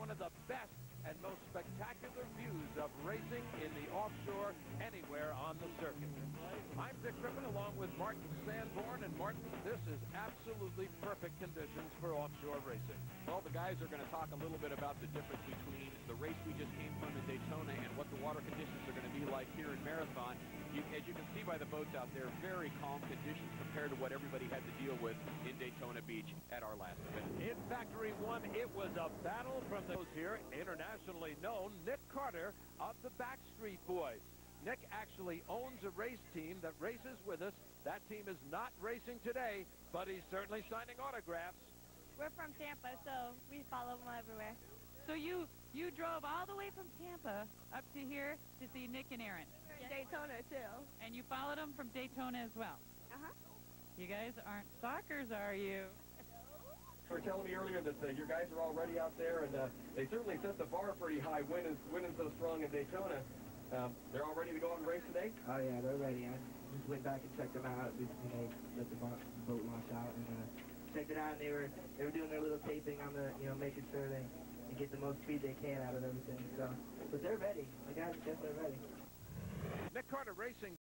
one of the best and most spectacular views of racing in the offshore anywhere on the circuit. I'm Dick Griffin along with Martin Sanborn. And Martin, this is absolutely perfect conditions for offshore racing. Well, the guys are going to talk a little bit about the difference between the race we just came from in Daytona and what the water conditions are going to be like here in Marathon. You, as you can see by the boats out there, very calm conditions compared to what everybody had to deal with in Daytona Beach at our last event. In Factory 1, it was a battle from those here, internationally known Nick Carter of the Backstreet Boys. Nick actually owns a race team that races with us. That team is not racing today, but he's certainly signing autographs. We're from Tampa, so we follow them everywhere. So you you drove all the way from Tampa up to here to see Nick and Aaron. Daytona, too. And you followed them from Daytona as well. Uh-huh. You guys aren't stalkers, are you? You were telling me earlier that uh, your guys are already out there, and uh, they certainly set the bar pretty high, winning, winning so strong in Daytona. Um, they're all ready to go out and race today? Oh yeah, they're ready. I just went back and checked them out. We, you know, let the bo- boat launch out and uh, checked it out. And they were they were doing their little taping on the, you know, making sure they, they get the most speed they can out of everything. So, but they're ready. The guys are definitely ready. Nick Carter Racing